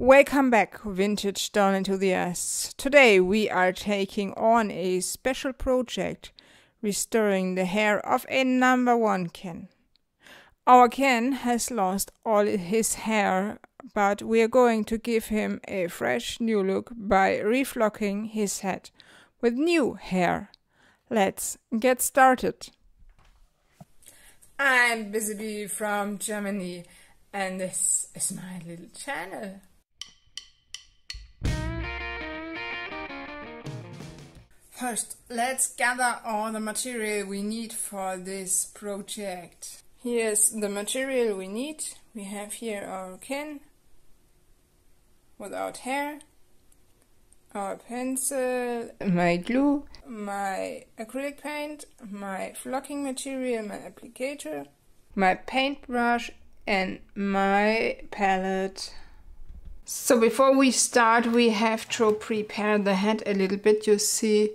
Welcome back, Vintage Down into the enthusiasts. Today we are taking on a special project restoring the hair of a number one Ken. Our Ken has lost all his hair, but we are going to give him a fresh new look by reflocking his head with new hair. Let's get started. I'm Busy from Germany and this is my little channel. First, let's gather all the material we need for this project. Here's the material we need. We have here our Ken without hair, our pencil, my glue, my acrylic paint, my flocking material, my applicator, my paintbrush and my palette. So before we start we have to prepare the head a little bit. You see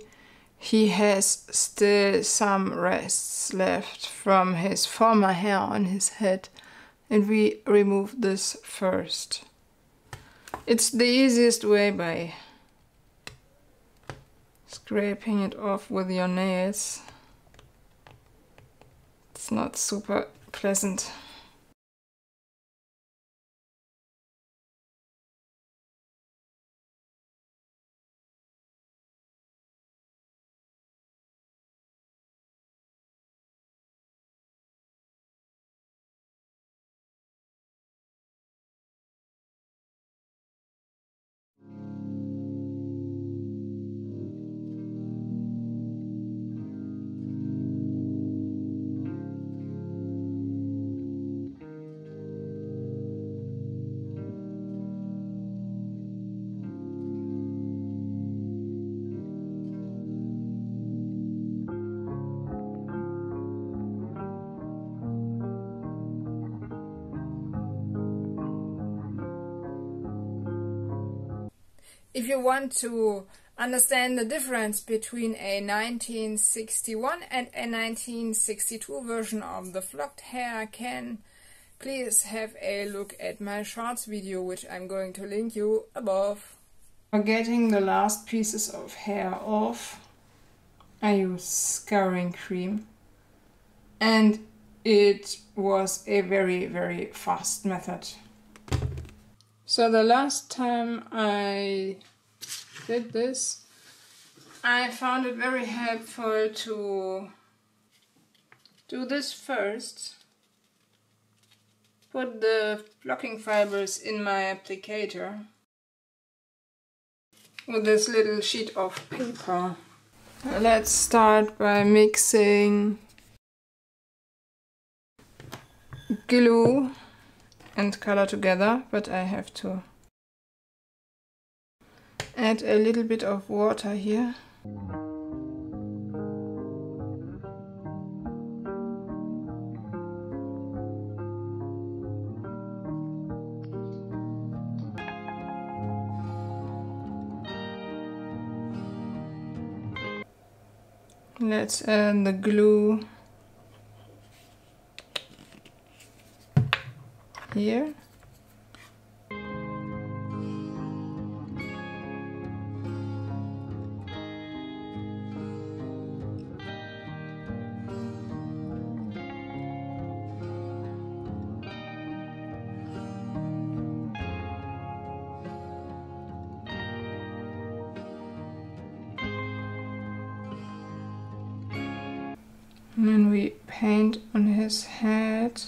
he has still some rests left from his former hair on his head and we remove this first. It's the easiest way by scraping it off with your nails. It's not super pleasant. If you want to understand the difference between a 1961 and a 1962 version of the flocked hair Ken, please have a look at my shorts video which I'm going to link you above. For getting the last pieces of hair off, I use scouring cream and it was a very very fast method. So the last time I did this, I found it very helpful to do this first. Put the flocking fibers in my applicator with this little sheet of paper. Let's start by mixing glue and color together, but I have to add a little bit of water here. Let's add the glue here. And then we paint on his head.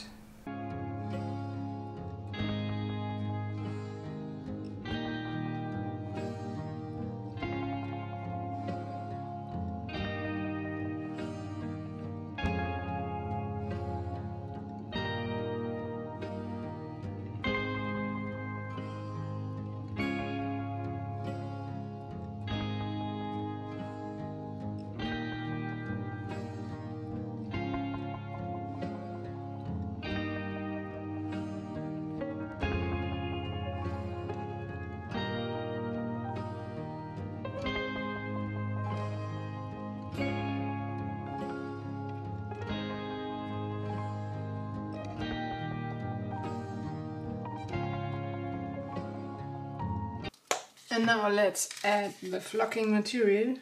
And now let's add the flocking material.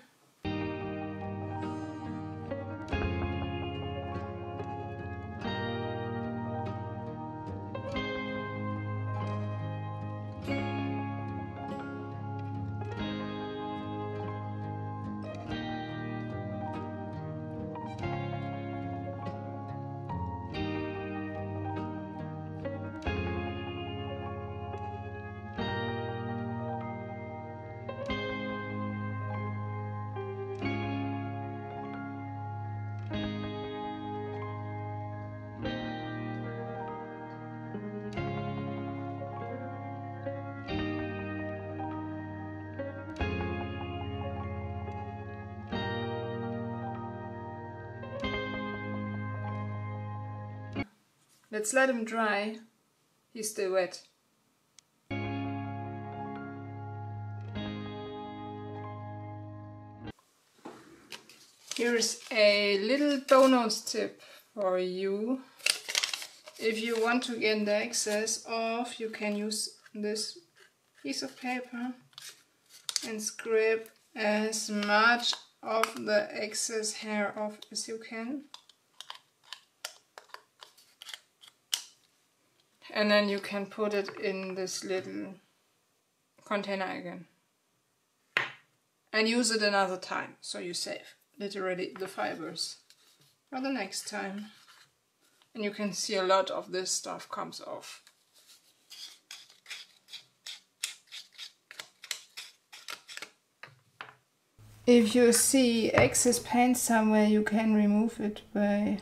Let's let him dry. He's still wet. Here's a little bonus tip for you. If you want to get the excess off, you can use this piece of paper and scrape as much of the excess hair off as you can. And then you can put it in this little container again. And use it another time so you save literally the fibers for the next time. And you can see a lot of this stuff comes off. If you see excess paint somewhere you can remove it by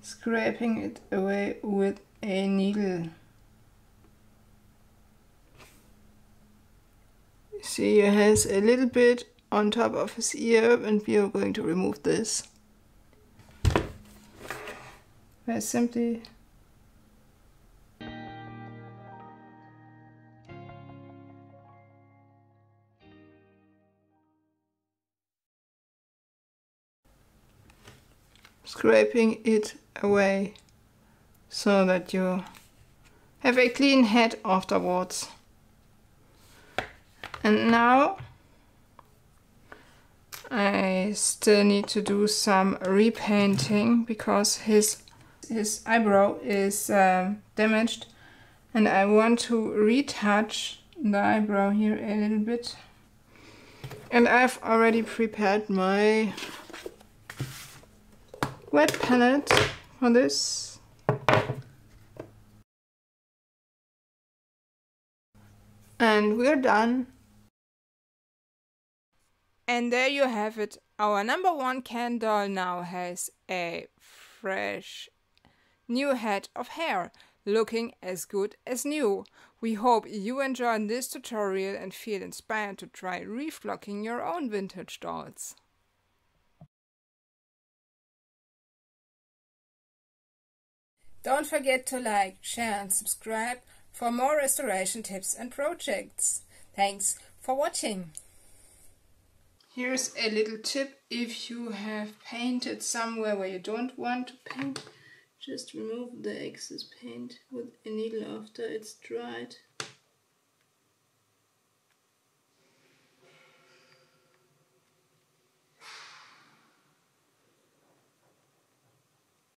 scraping it away with a needle. See, he has a little bit on top of his ear and we are going to remove this. Very simply scraping it away so that you have a clean head afterwards. And now I still need to do some repainting because his his eyebrow is um, damaged and I want to retouch the eyebrow here a little bit and I've already prepared my wet palette for this. And we're done. And there you have it. Our number one Ken doll now has a fresh new head of hair, looking as good as new. We hope you enjoyed this tutorial and feel inspired to try reflocking your own vintage dolls. Don't forget to like, share and subscribe for more restoration tips and projects. Thanks for watching. Here's a little tip if you have painted somewhere where you don't want to paint. Just remove the excess paint with a needle after it's dried.